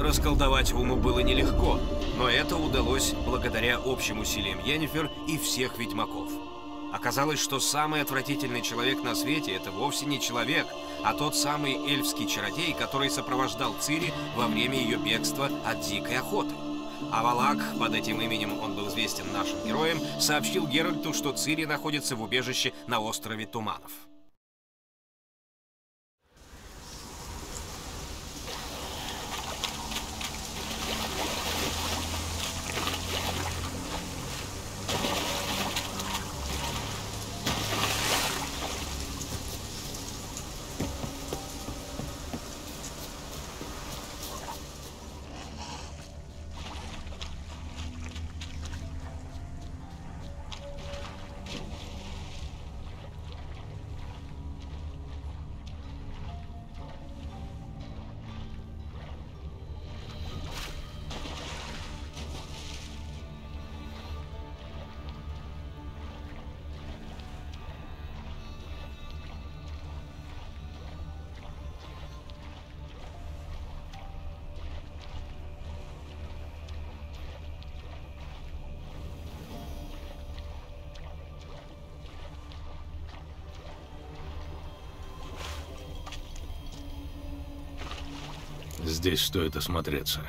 Расколдовать Уму было нелегко, но это удалось благодаря общим усилиям Йеннифер и всех ведьмаков. Оказалось, что самый отвратительный человек на свете — это вовсе не человек, а тот самый эльфский чародей, который сопровождал Цири во время ее бегства от дикой охоты. А Валак, под этим именем он был известен нашим героям, сообщил Геральту, что Цири находится в убежище на острове Туманов. Здесь стоит осмотреться.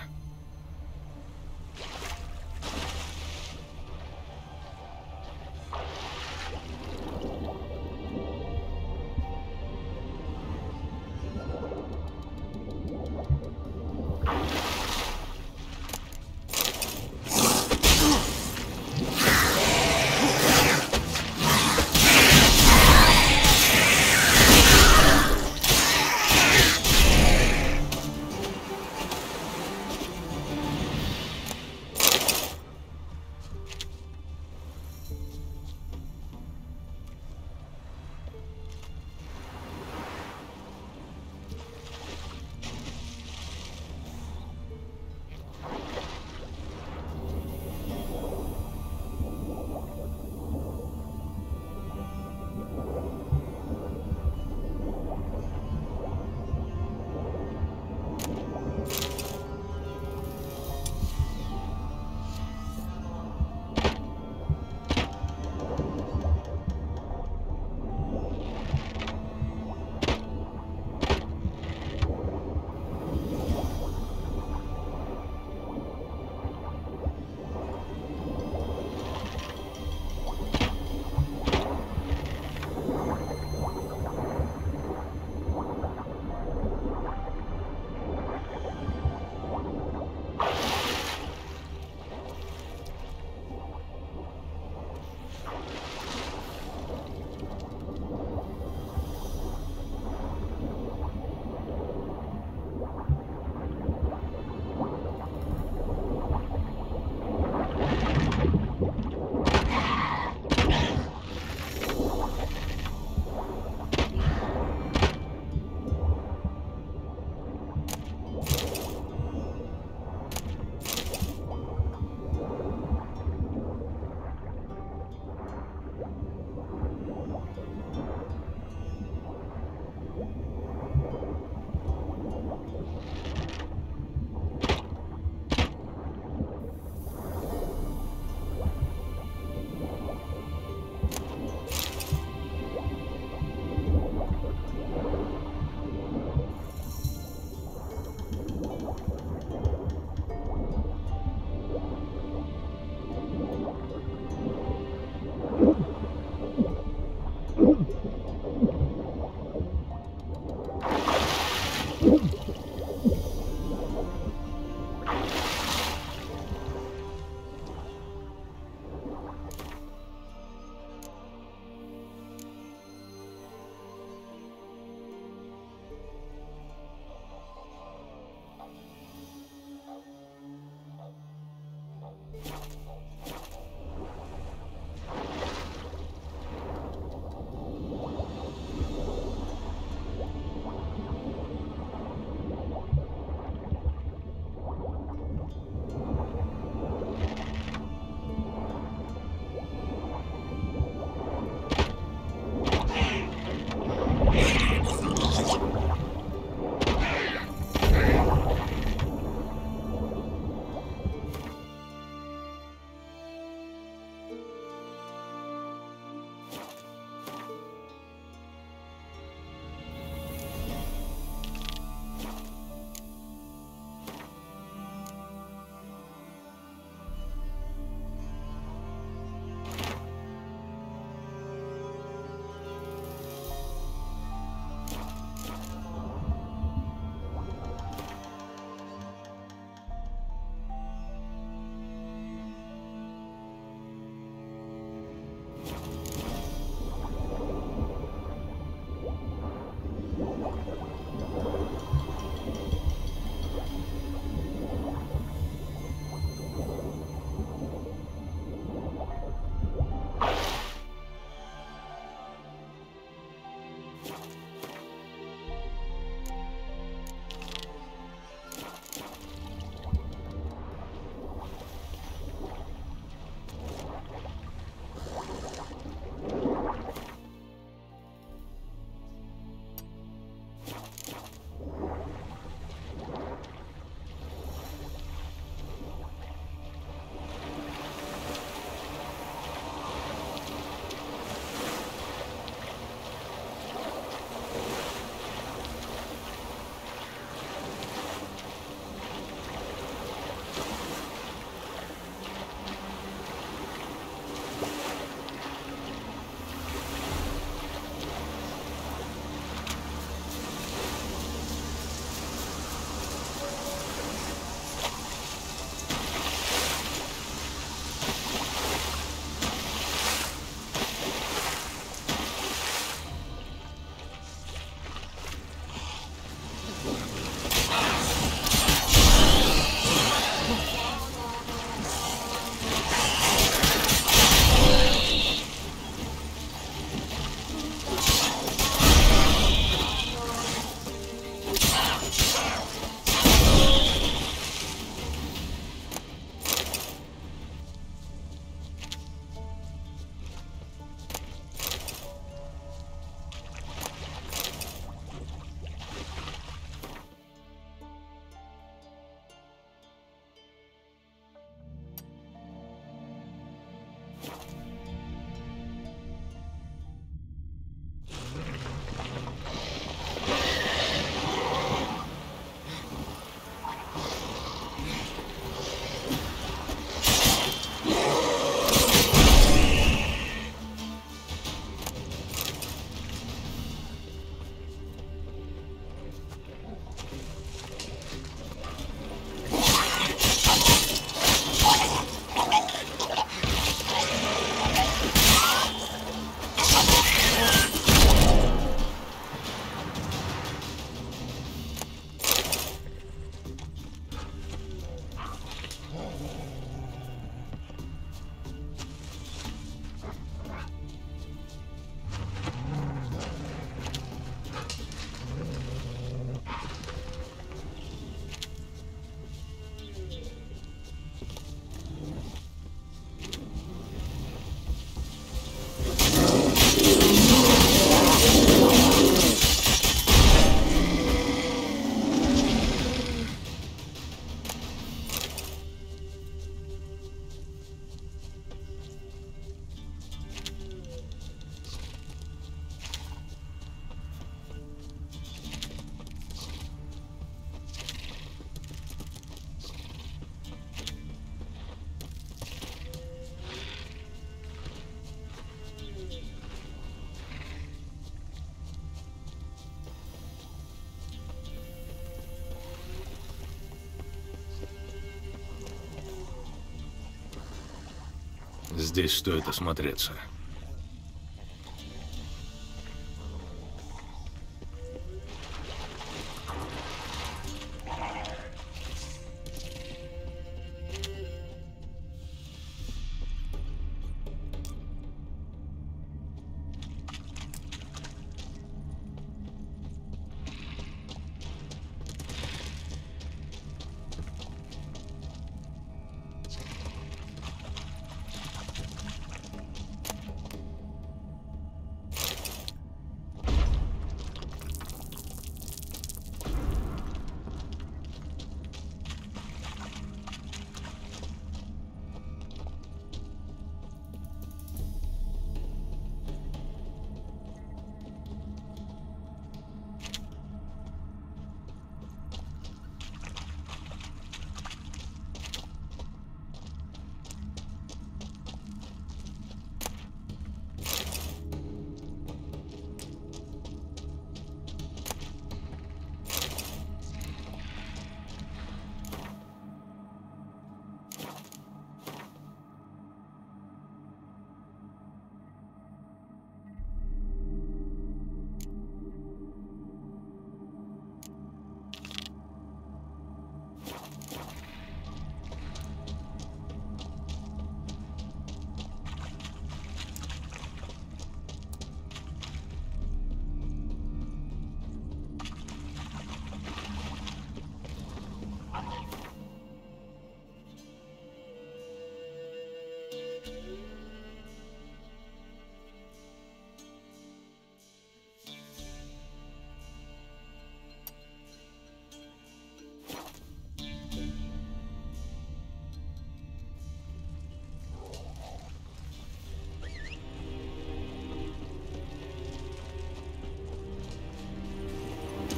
Здесь стоит осмотреться.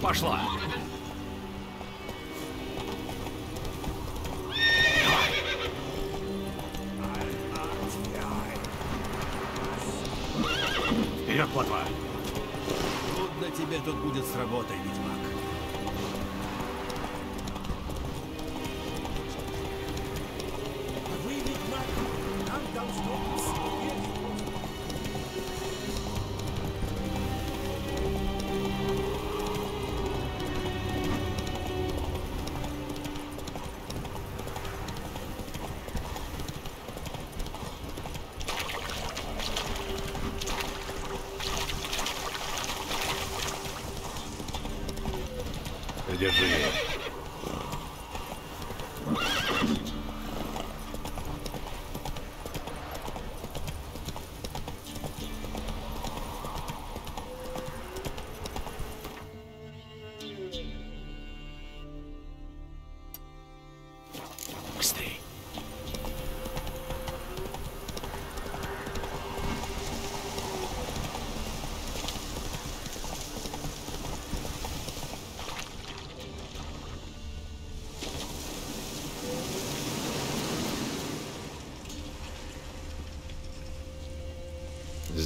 Пошла!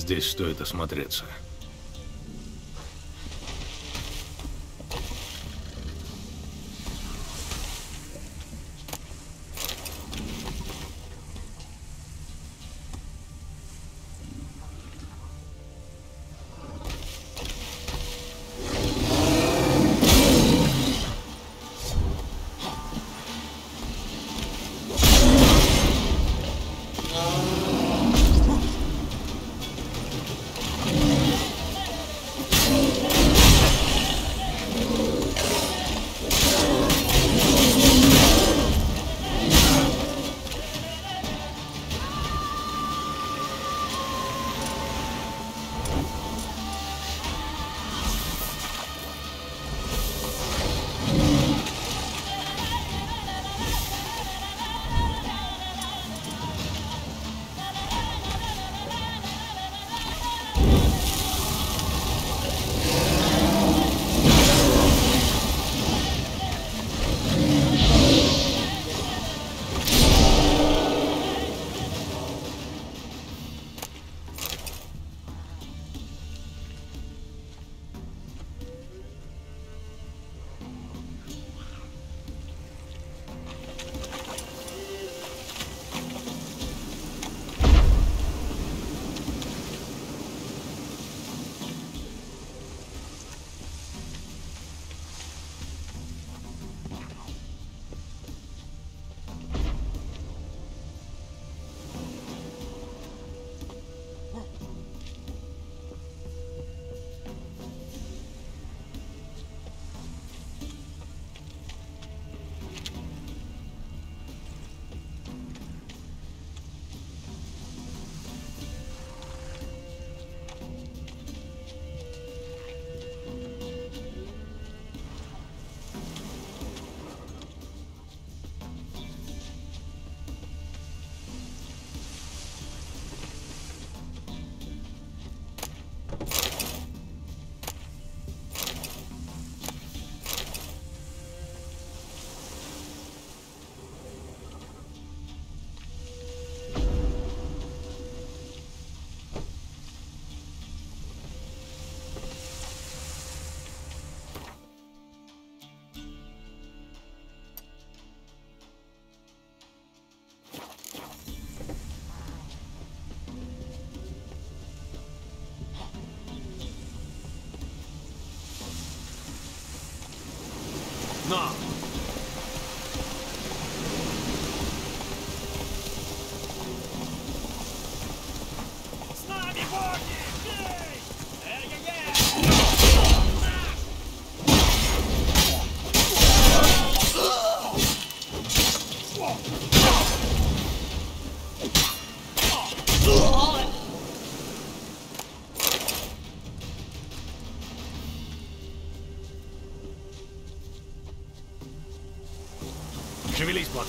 Здесь стоит осмотреться.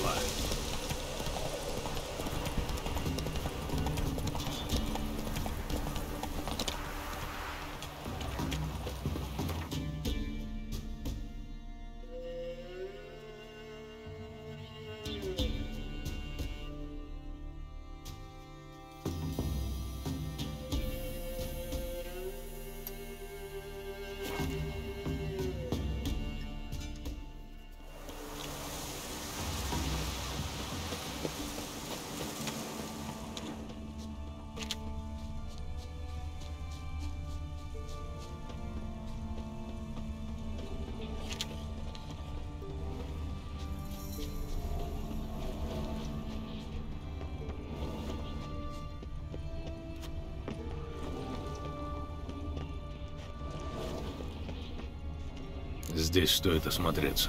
Butler. Здесь стоит осмотреться.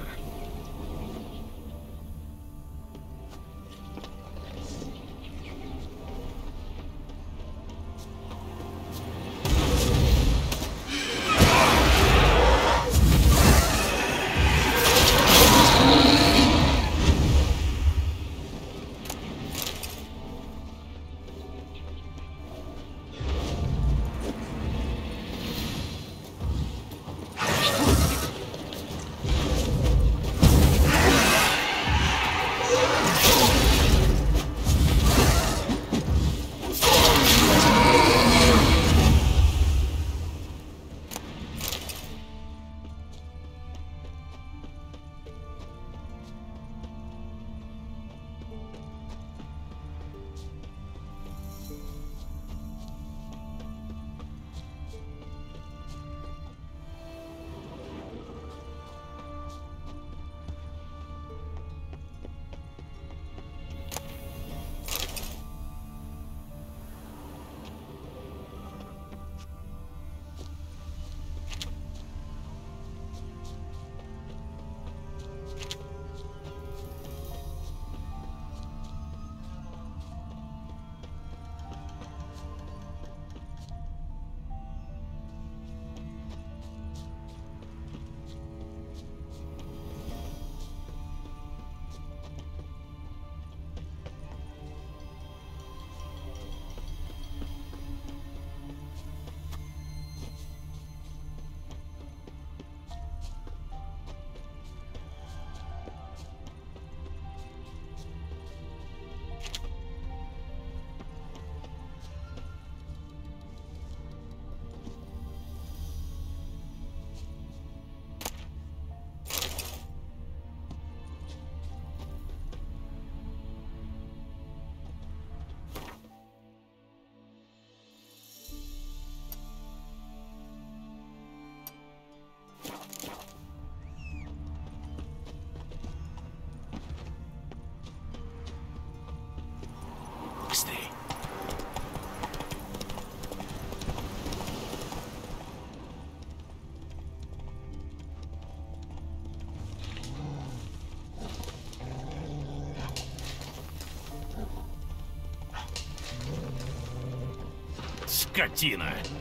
Скотина!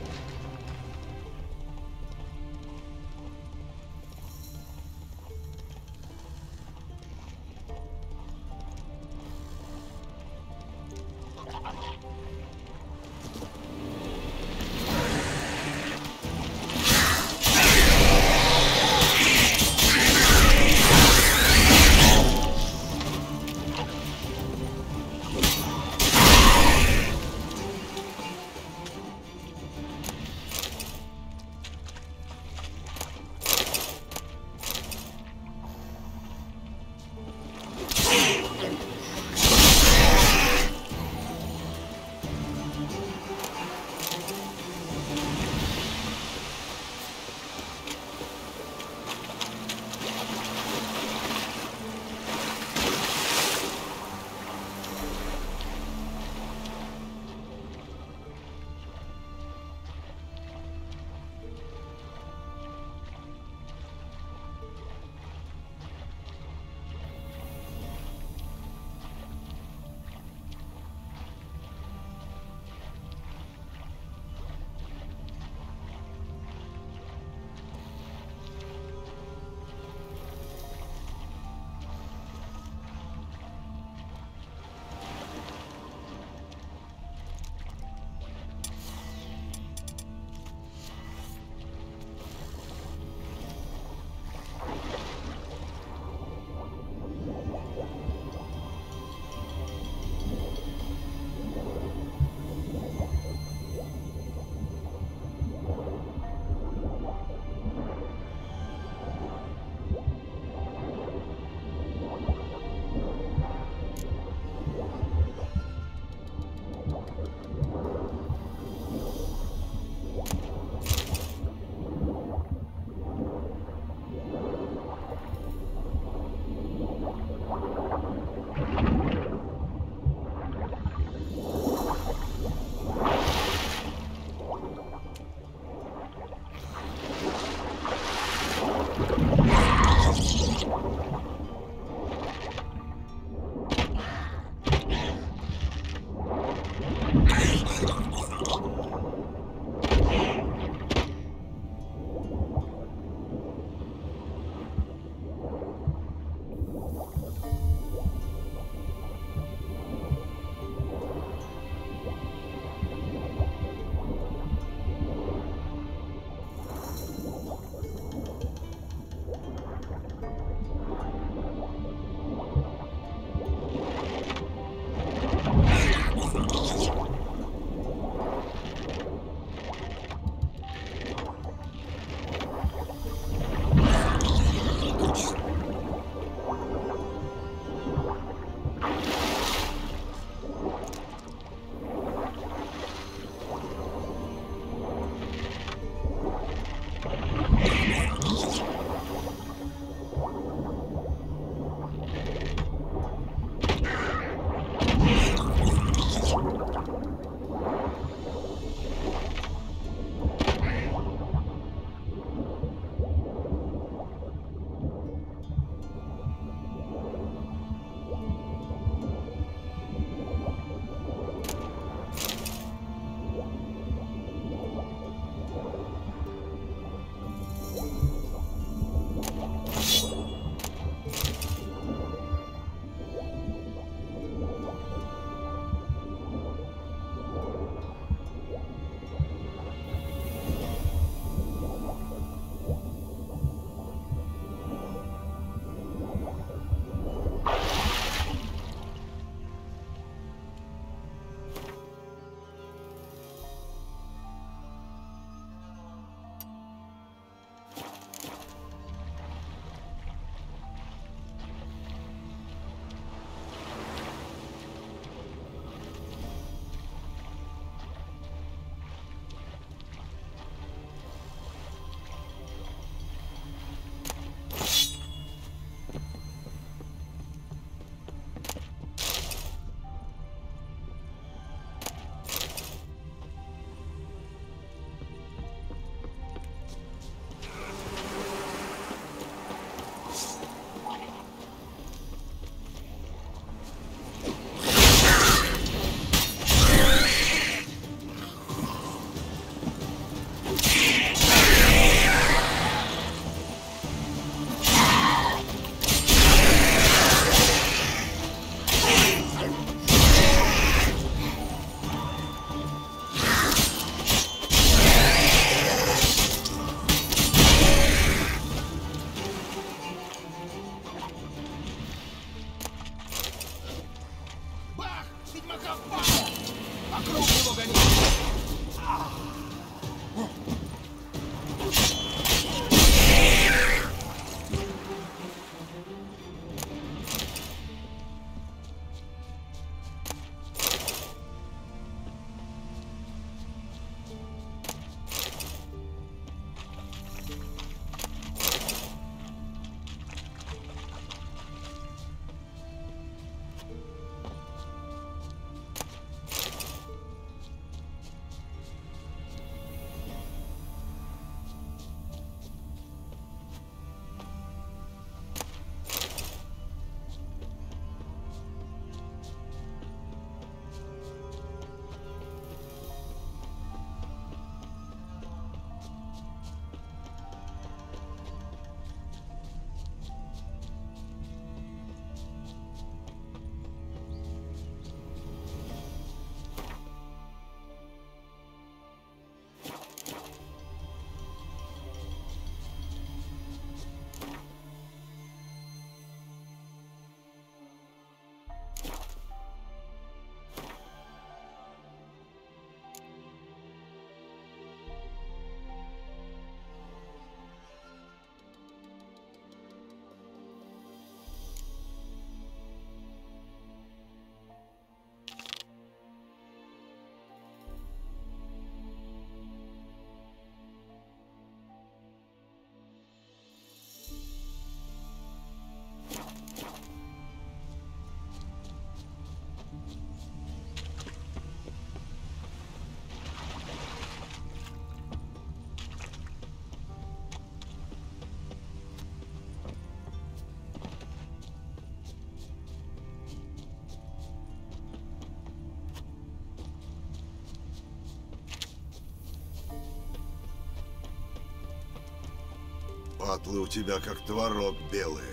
Патлы у тебя как творог белые.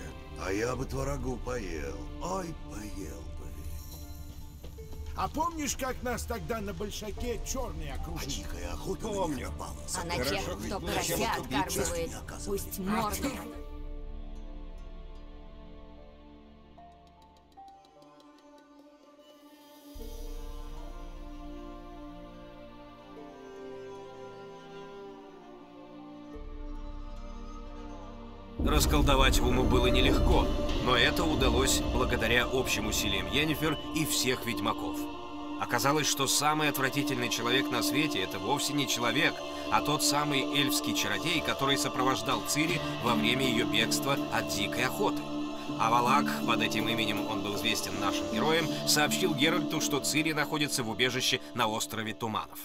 А я бы творогу поел. Ой, поел бы. А помнишь, как нас тогда на Большаке черные А окружили? дикая охота Помню. напала. А на тех, кто поросят откармливает, пусть морду. Расколдовать Уму было нелегко, но это удалось благодаря общим усилиям Йеннифер и всех ведьмаков. Оказалось, что самый отвратительный человек на свете – это вовсе не человек, а тот самый эльфский чародей, который сопровождал Цири во время ее бегства от дикой охоты. А Валак, под этим именем он был известен нашим героям, сообщил Геральту, что Цири находится в убежище на острове Туманов.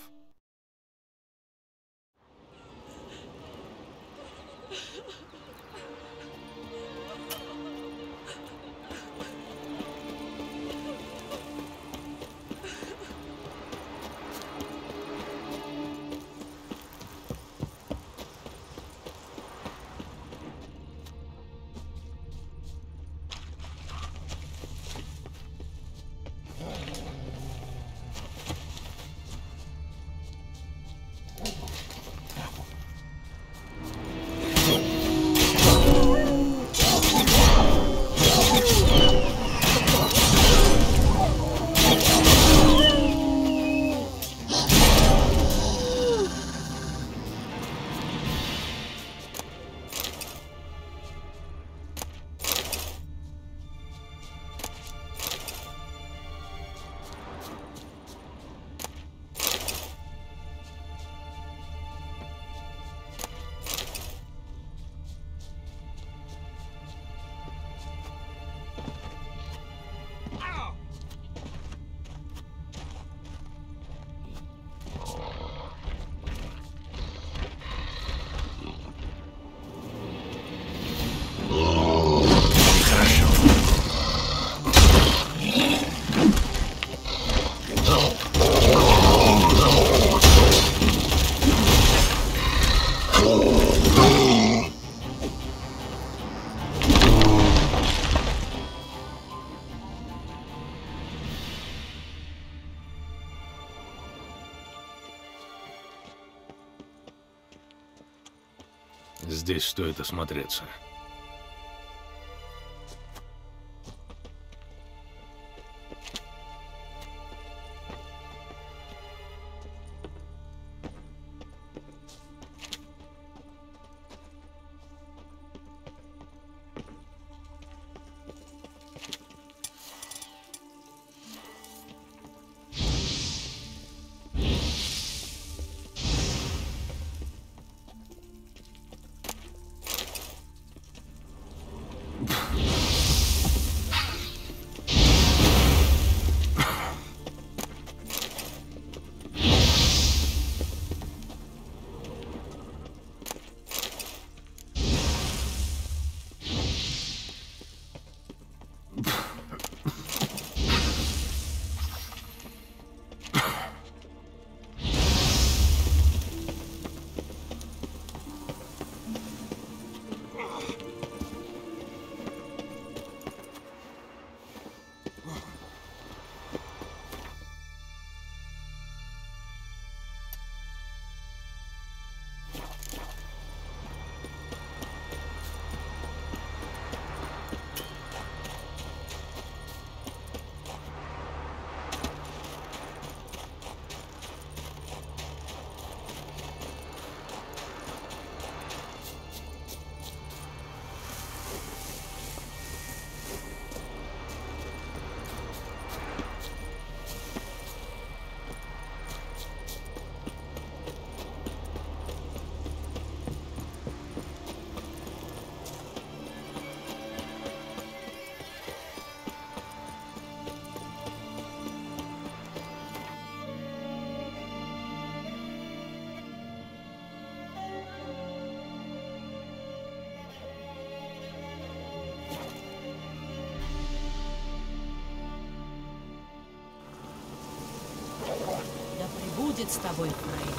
Здесь стоит осмотреться. С тобой Фрей.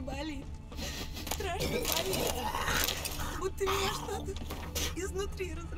Болит. Страшно болит. Будто меня что-то изнутри разрывает.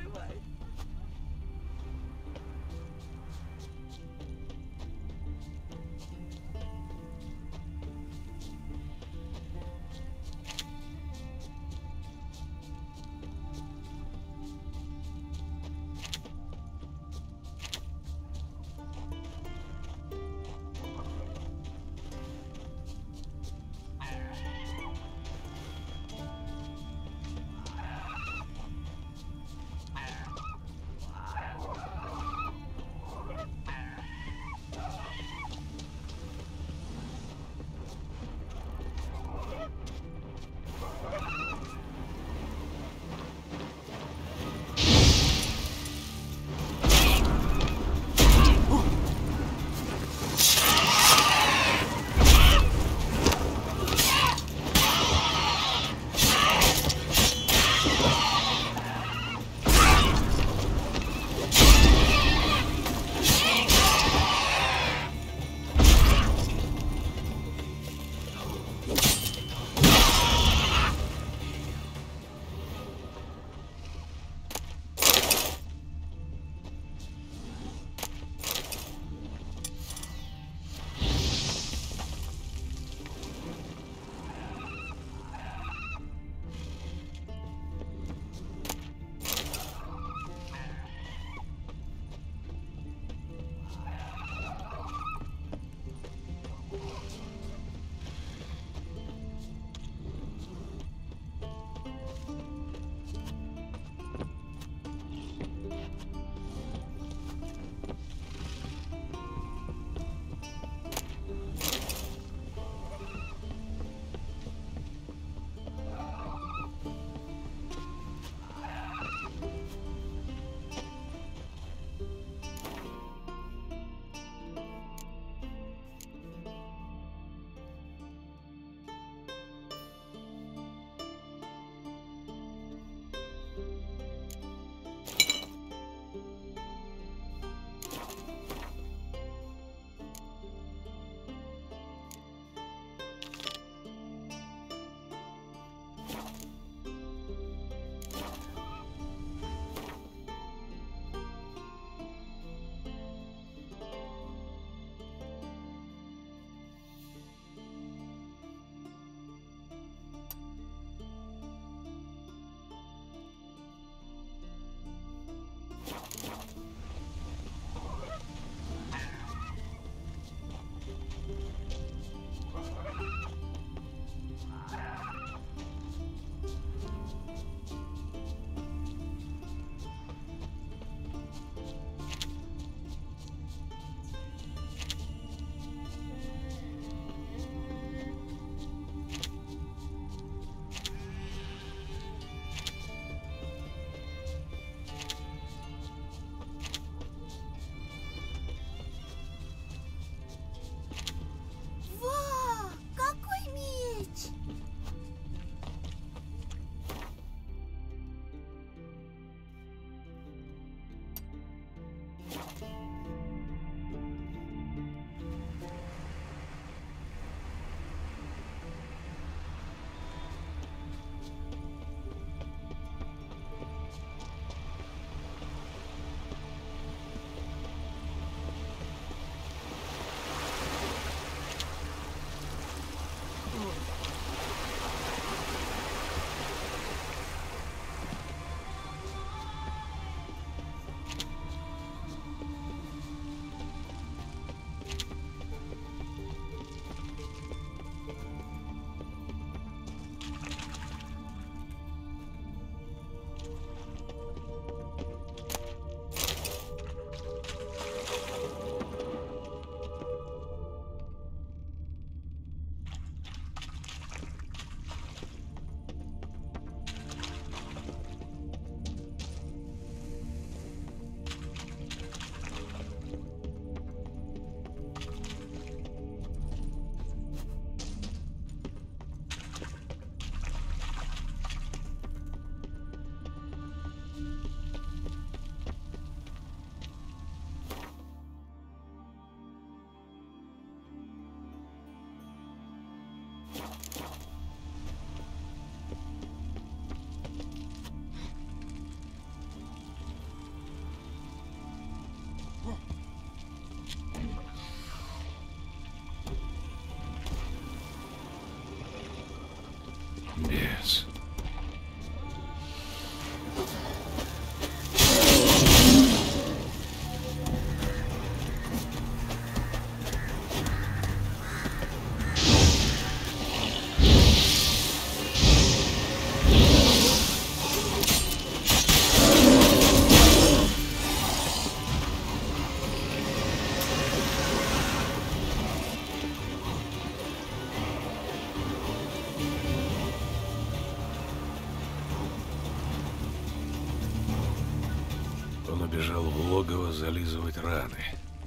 Зализывать раны.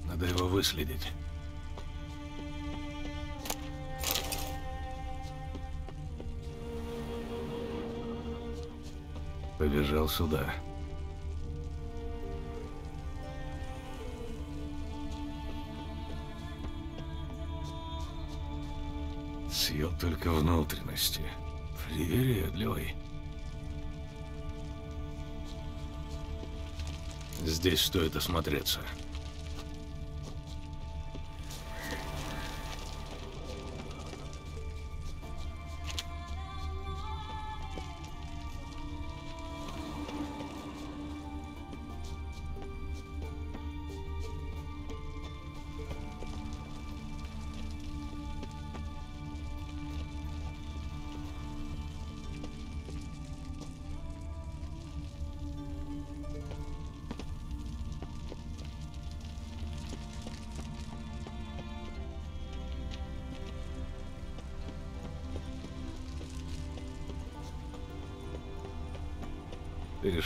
Надо его выследить. Побежал сюда. Съел только внутренности. Привередливый. Здесь стоит осмотреться.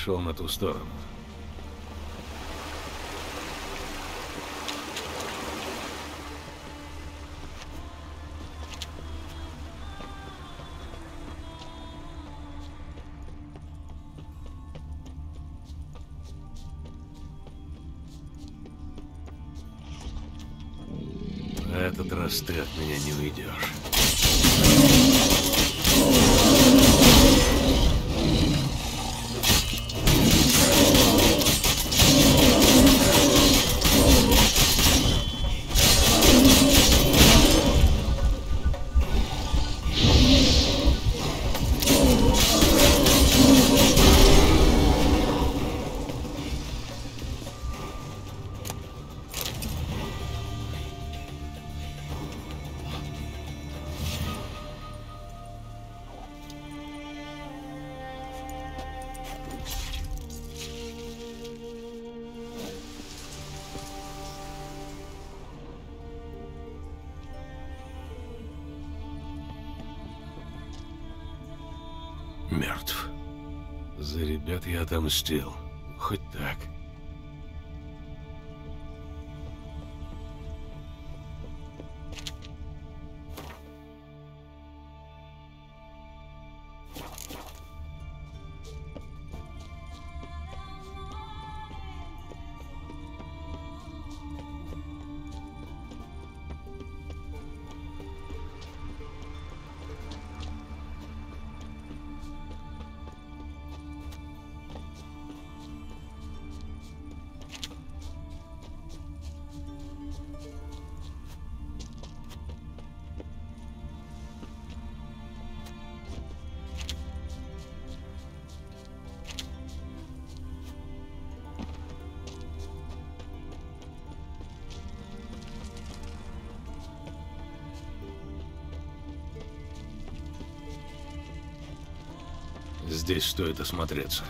Перешел на ту сторону. Этот раз ты от меня не уйдешь. Я Здесь стоит осмотреться.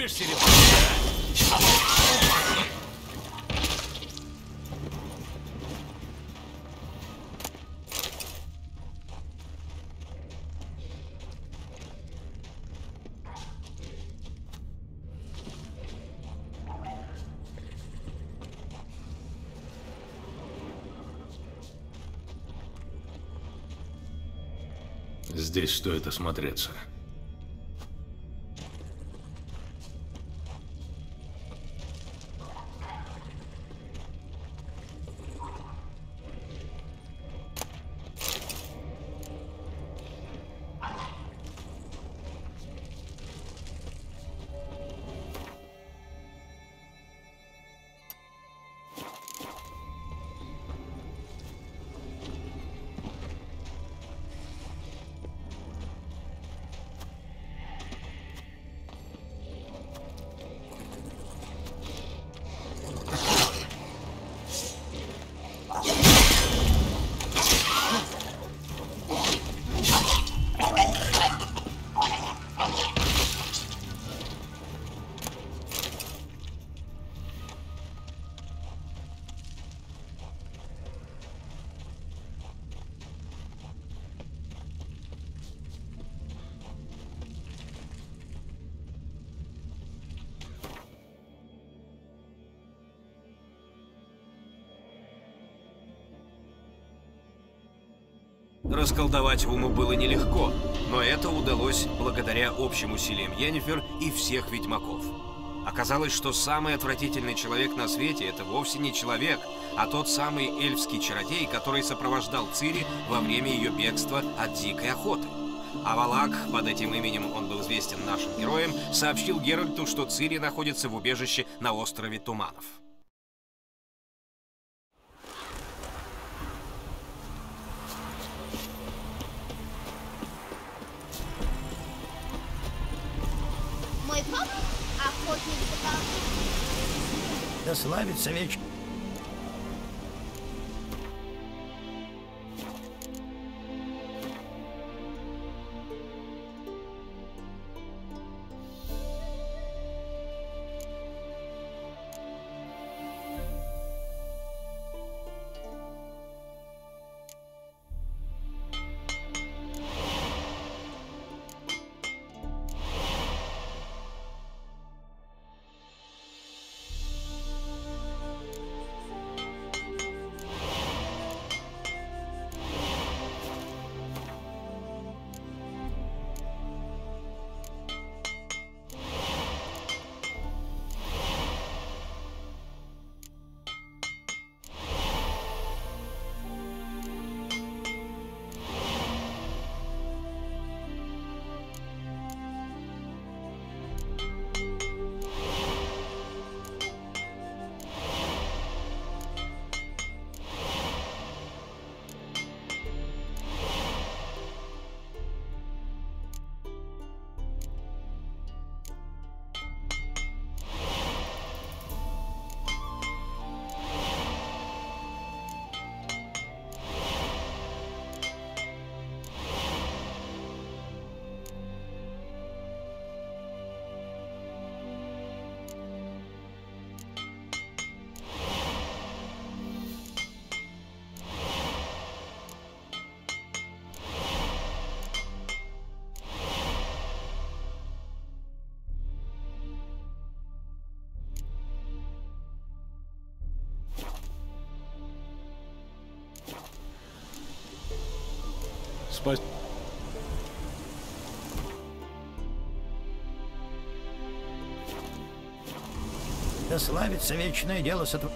Любишь серебро? Здесь стоит осмотреться. Расколдовать Уму было нелегко, но это удалось благодаря общим усилиям Йеннифер и всех ведьмаков. Оказалось, что самый отвратительный человек на свете – это вовсе не человек, а тот самый эльфский чародей, который сопровождал Цири во время ее бегства от дикой охоты. А Валак, под этим именем он был известен нашим героям, сообщил Геральту, что Цири находится в убежище на острове Туманов. Да Спасибо. Да славится вечное дело сотв...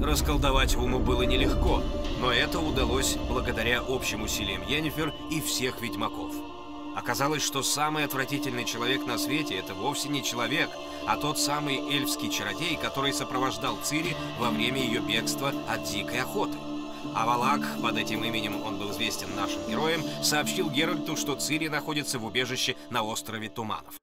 Расколдовать Уму было нелегко, но это удалось благодаря общим усилиям Йеннифер и всех ведьмаков. Оказалось, что самый отвратительный человек на свете — это вовсе не человек, а тот самый эльфский чародей, который сопровождал Цири во время ее бегства от дикой охоты. А Валак, под этим именем он был известен нашим героям, сообщил Геральту, что Цири находится в убежище на острове Туманов.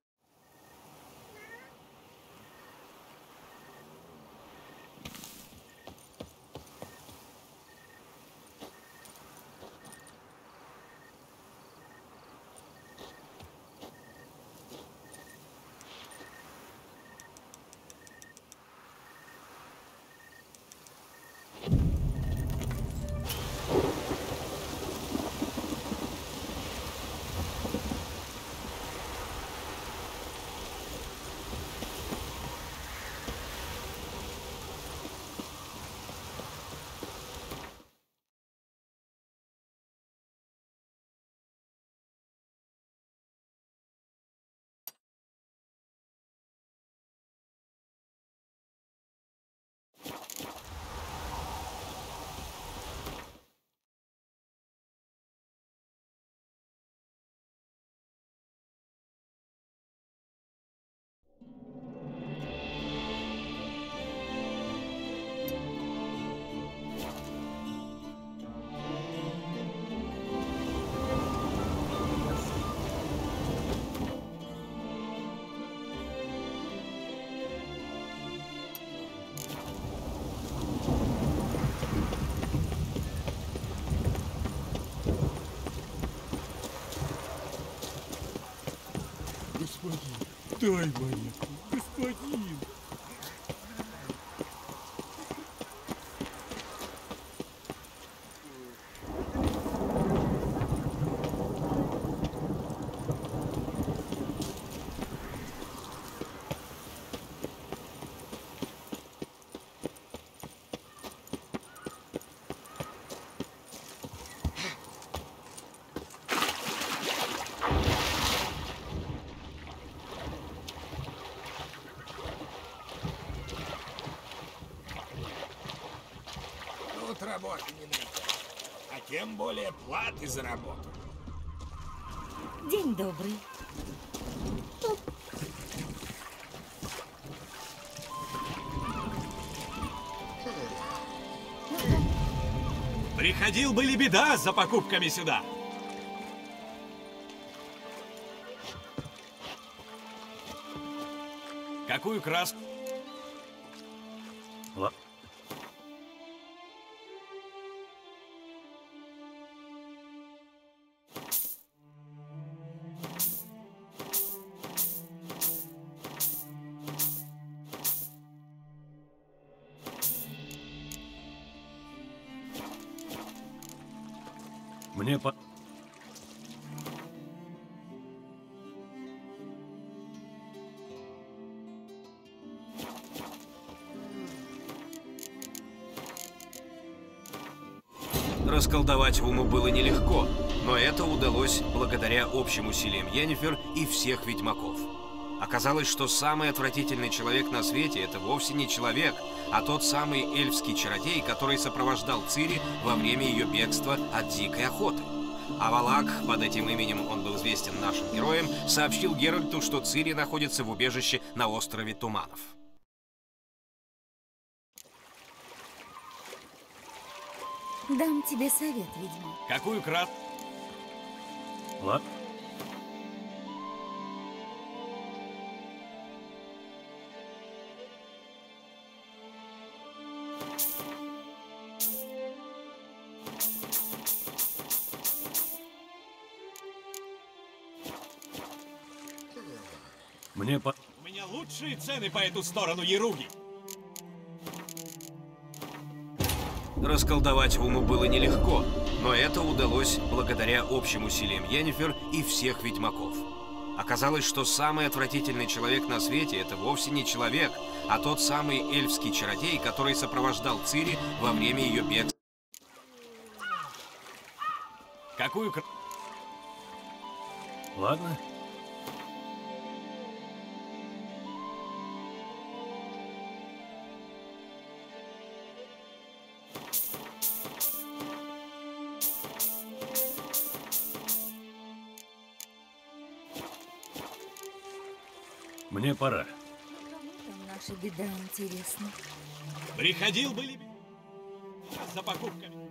Господин, дай монету. Господин. Платы за работу. День добрый. Приходил бы беда за покупками сюда. Какую краску? Расколдовать Уму было нелегко, но это удалось благодаря общим усилиям Йеннифер и всех ведьмаков. Оказалось, что самый отвратительный человек на свете это вовсе не человек, а тот самый эльфский чародей, который сопровождал Цири во время ее бегства от дикой охоты. А Валак, под этим именем он был известен нашим героям, сообщил Геральту, что Цири находится в убежище на острове Туманов. Тебе совет, ведьма. Какую крас... Ладно. Мне по... У меня лучшие цены по эту сторону Еруги. Расколдовать Уму было нелегко, но это удалось благодаря общим усилиям Йеннифер и всех ведьмаков. Оказалось, что самый отвратительный человек на свете это вовсе не человек, а тот самый эльфский чародей, который сопровождал Цири во время ее бегства. Какую. Ладно. Мне пора. Там наша беда интересна? Приходил бы ли... За покупками.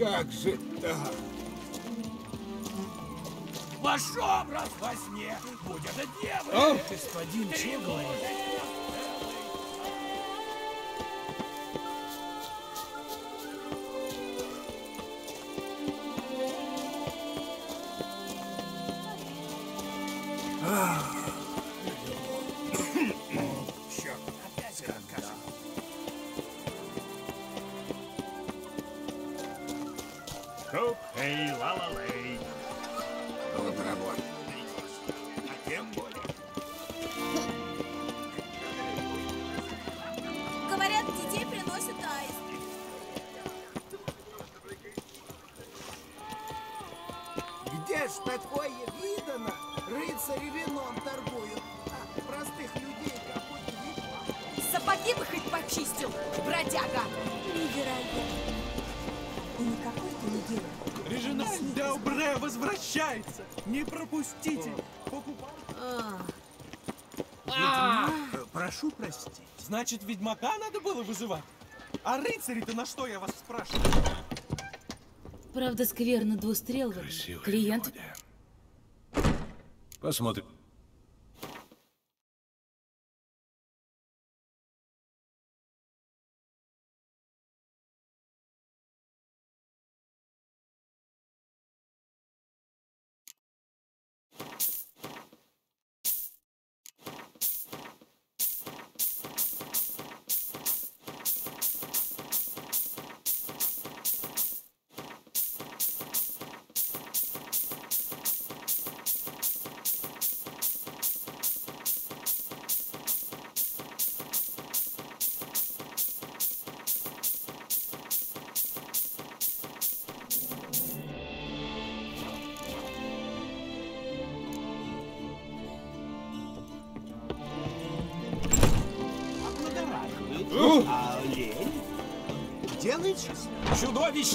Как же так? Ваш образ во сне будет девой! Господин, что Прошу простить. Значит, ведьмака надо было вызывать? А рыцари-то на что, я вас спрашиваю? Правда, скверно двустрел. Красивая Клиент. Посмотрим.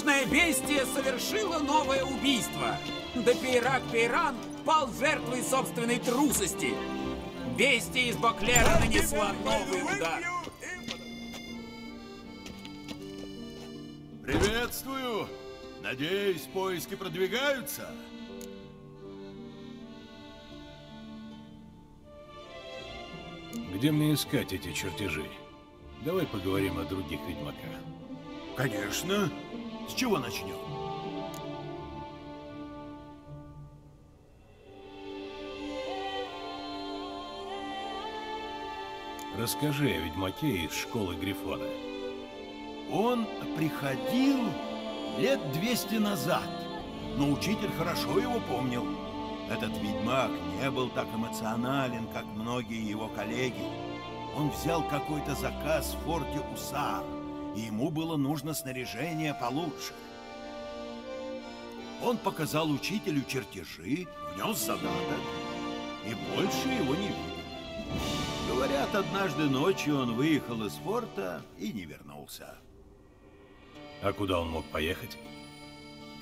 Чудовищное бестие совершило новое убийство. Депейрак Пейран пал жертвой собственной трусости. Бестия из Баклера нанесла новый удар. Приветствую! Надеюсь, поиски продвигаются? Где мне искать эти чертежи? Давай поговорим о других ведьмаках. Конечно. С чего начнем? Расскажи о ведьмаке из школы Грифона. Он приходил лет 200 назад, но учитель хорошо его помнил. Этот ведьмак не был так эмоционален, как многие его коллеги. Он взял какой-то заказ в форте Усар, ему было нужно снаряжение получше. Он показал учителю чертежи, внес задаток, и больше его не видел. Говорят, однажды ночью он выехал из форта и не вернулся. А куда он мог поехать?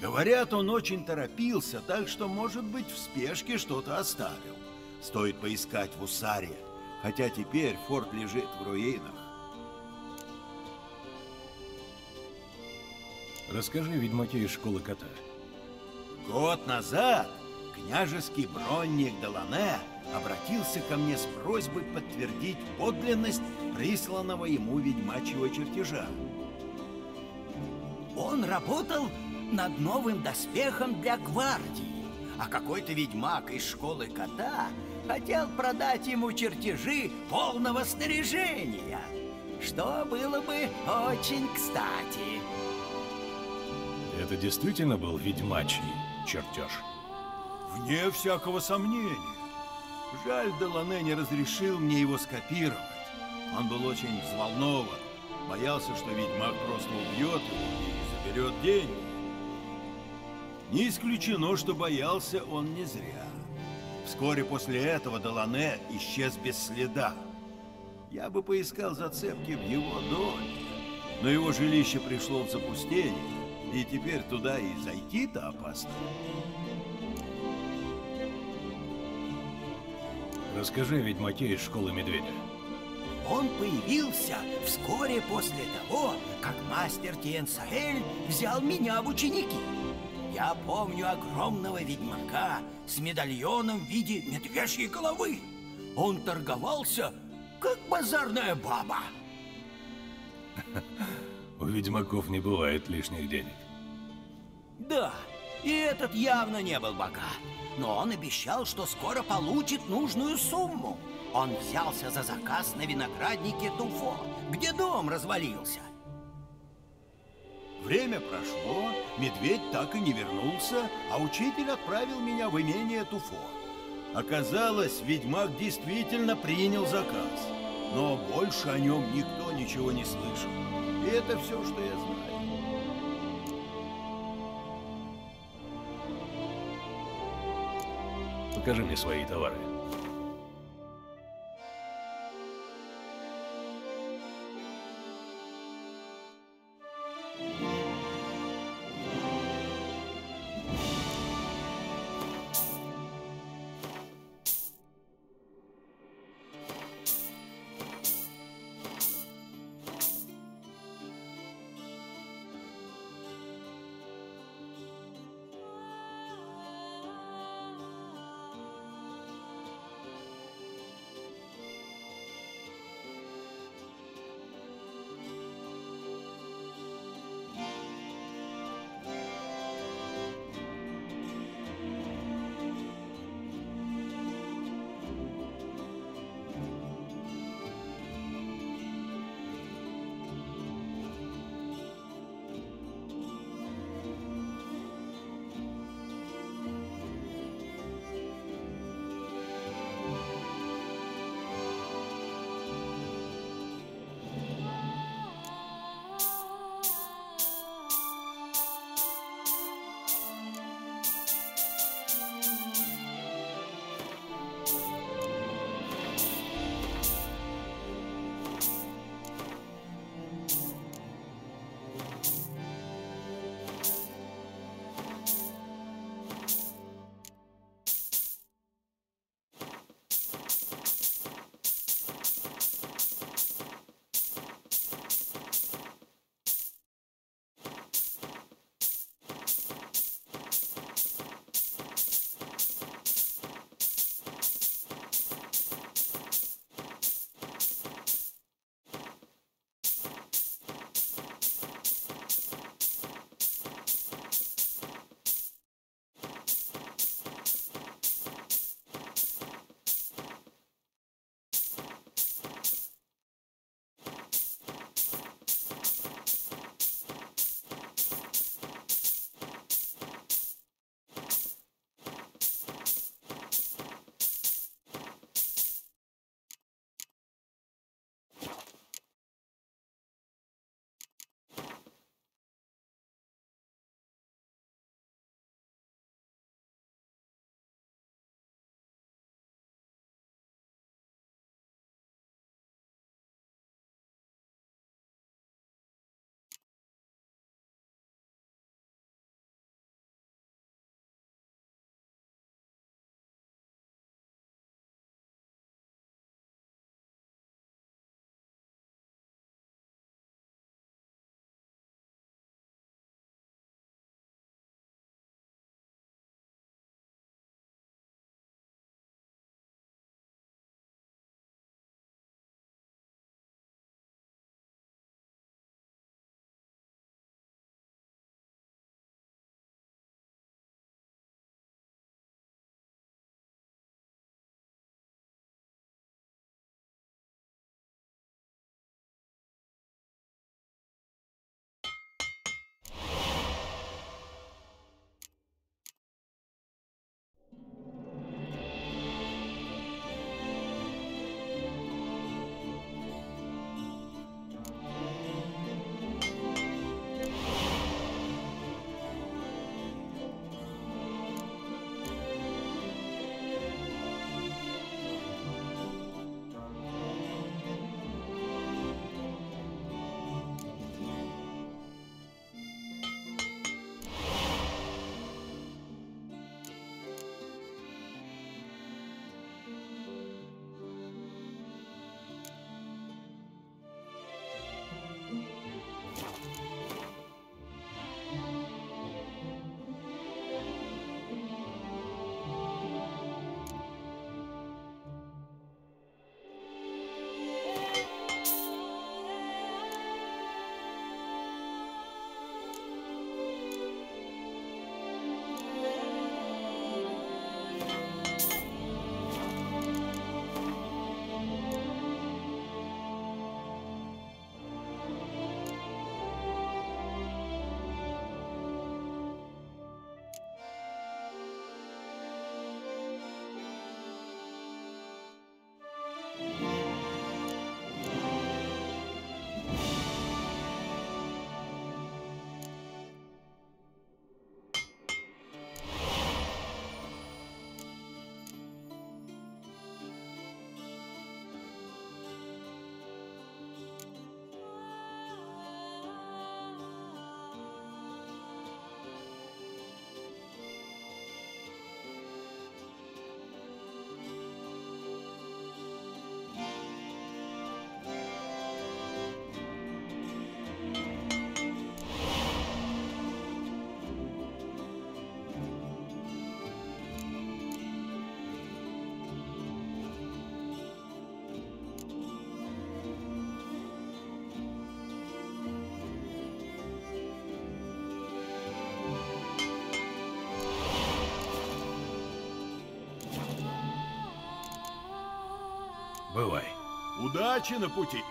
Говорят, он очень торопился, так что, может быть, в спешке что-то оставил. Стоит поискать в Усаре, хотя теперь форт лежит в руинах. Расскажи ведьмаке из школы кота. Год назад княжеский бронник Делане обратился ко мне с просьбой подтвердить подлинность присланного ему ведьмачьего чертежа. Он работал над новым доспехом для гвардии, а какой-то ведьмак из школы кота хотел продать ему чертежи полного снаряжения, что было бы очень кстати. Это действительно был ведьмачий чертеж? Вне всякого сомнения. Жаль, Делане не разрешил мне его скопировать. Он был очень взволнован, боялся, что ведьмак просто убьет его и заберет деньги. Не исключено, что боялся он не зря. Вскоре после этого Делане исчез без следа. Я бы поискал зацепки в его доме, но его жилище пришло в запустение, и теперь туда и зайти-то опасно. Расскажи о ведьмаке из школы медведя. Он появился вскоре после того, как мастер Тиенсаэль взял меня в ученики. Я помню огромного ведьмака с медальоном в виде медвежьей головы. Он торговался, как базарная баба. У ведьмаков не бывает лишних денег. Да, и этот явно не был богат. Но он обещал, что скоро получит нужную сумму. Он взялся за заказ на винограднике Туфо, где дом развалился. Время прошло, медведь так и не вернулся, а учитель отправил меня в имение Туфо. Оказалось, ведьмак действительно принял заказ, но больше о нем никто ничего не слышал. И это все, что я знаю. Покажи мне свои товары. Удачи на пути.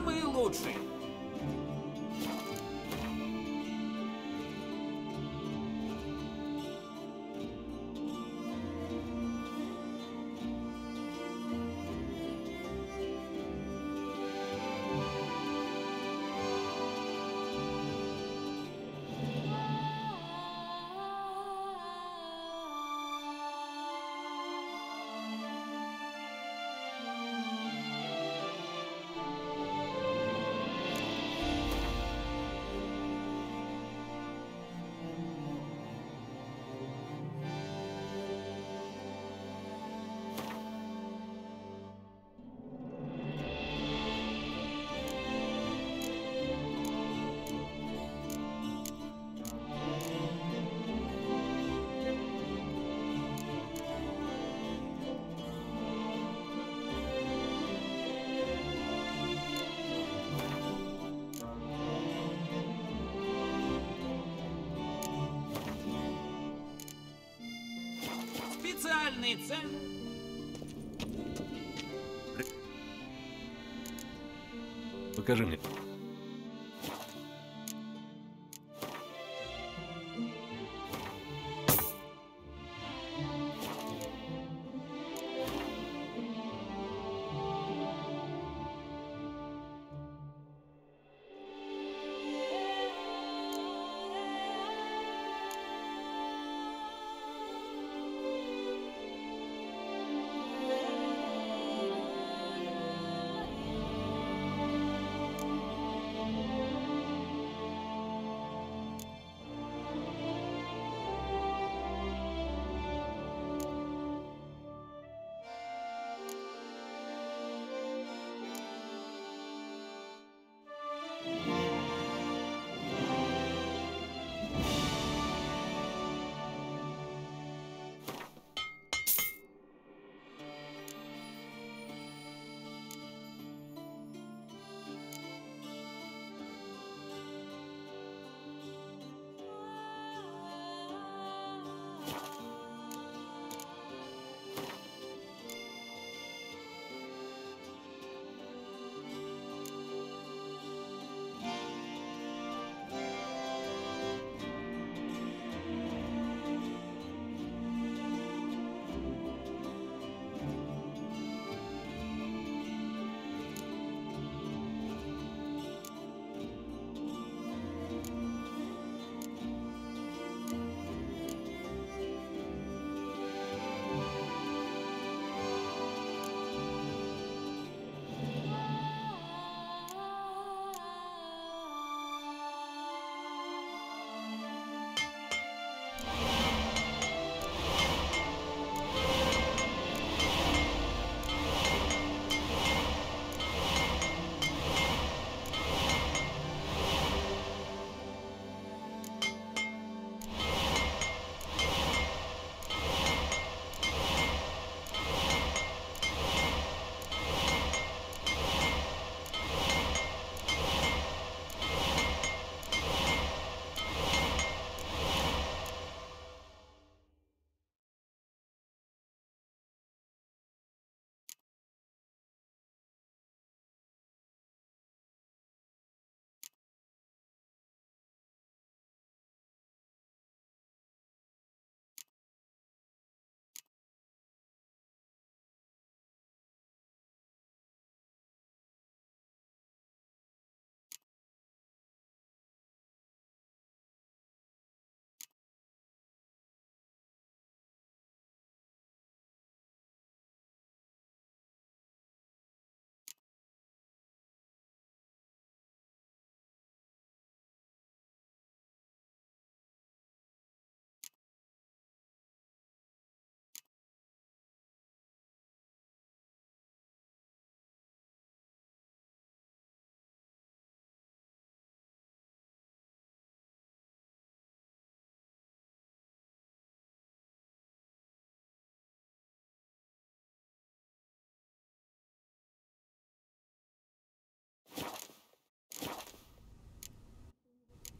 Самые лучшие. Специальные цены. Покажи мне.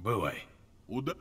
Бывай. Уда...